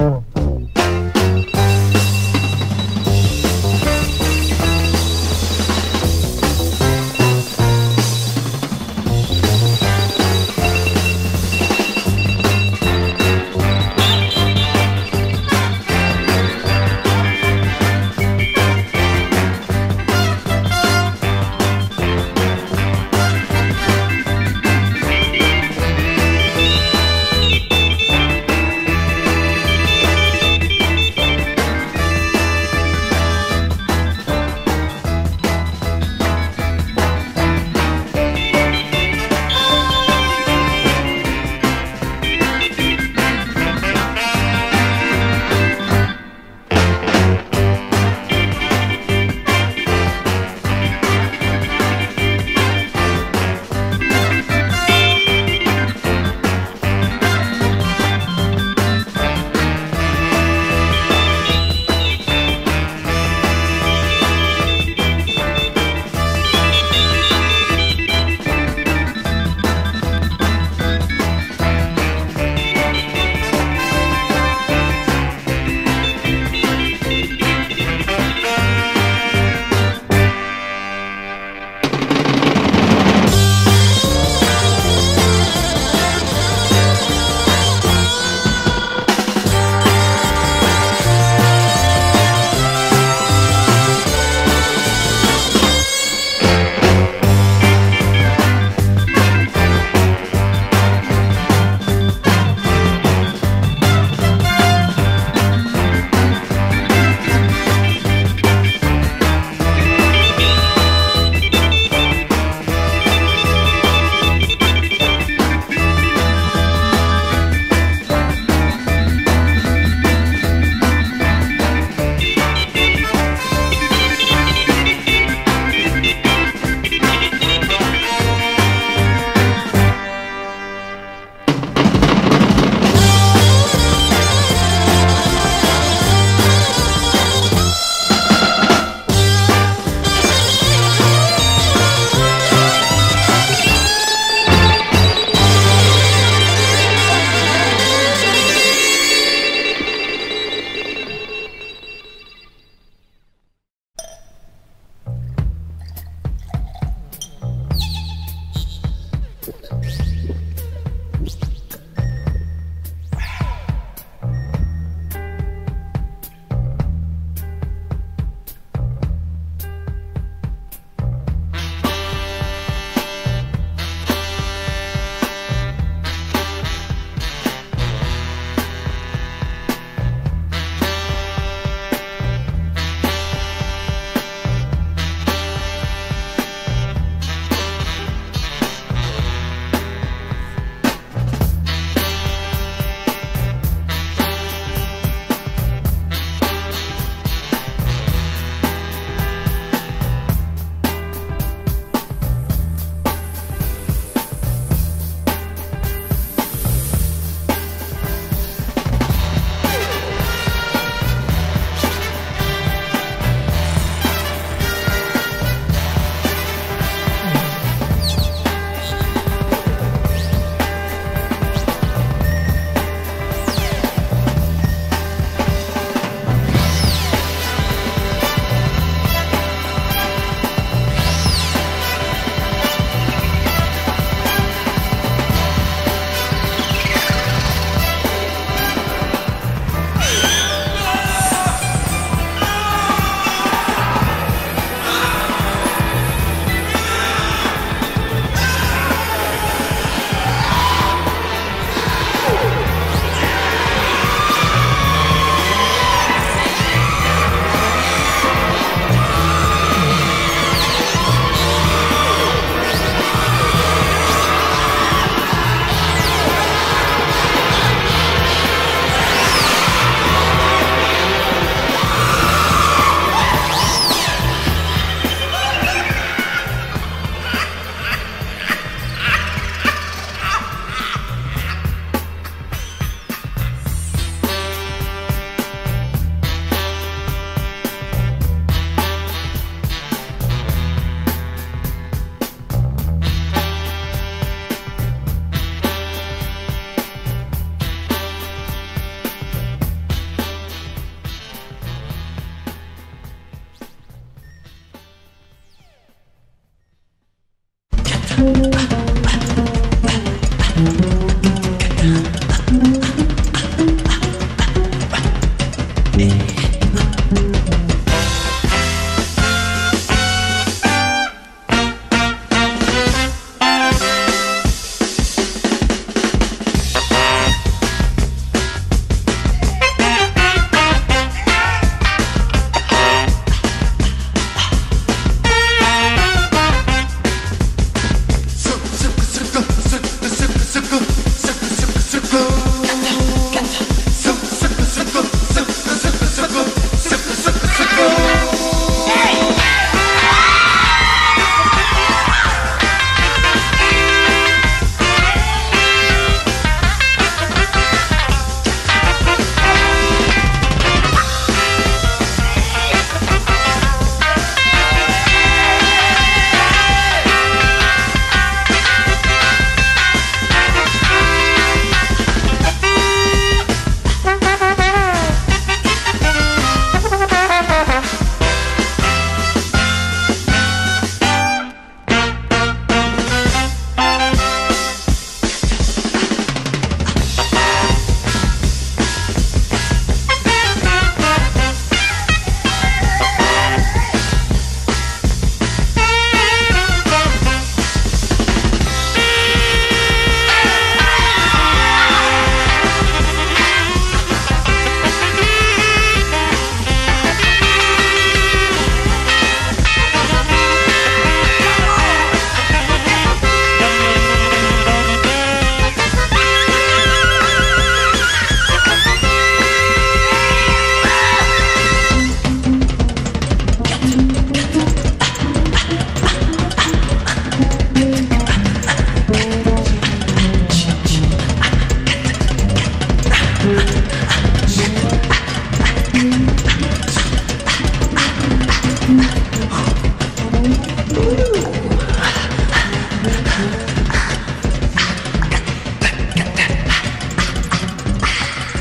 Oh.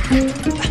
Ah.